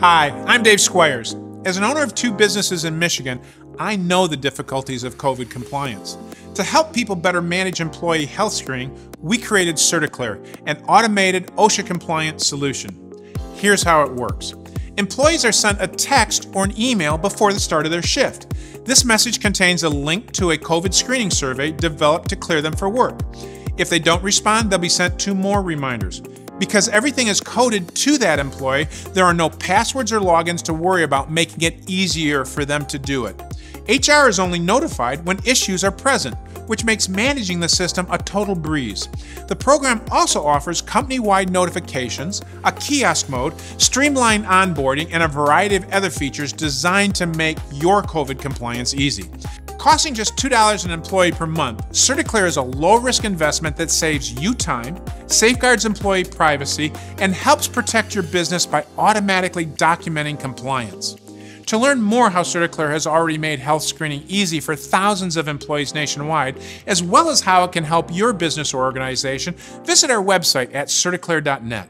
Hi, I'm Dave Squires. As an owner of two businesses in Michigan, I know the difficulties of COVID compliance. To help people better manage employee health screening, we created CertiClear, an automated OSHA compliant solution. Here's how it works. Employees are sent a text or an email before the start of their shift. This message contains a link to a COVID screening survey developed to clear them for work. If they don't respond, they'll be sent two more reminders. Because everything is coded to that employee, there are no passwords or logins to worry about, making it easier for them to do it. HR is only notified when issues are present, which makes managing the system a total breeze. The program also offers company wide notifications, a kiosk mode, streamlined onboarding, and a variety of other features designed to make your COVID compliance easy. Costing just $2 an employee per month, CertiClear is a low risk investment that saves you time, safeguards employee privacy, and helps protect your business by automatically documenting compliance. To learn more how CertiClear has already made health screening easy for thousands of employees nationwide, as well as how it can help your business or organization, visit our website at certiclear.net.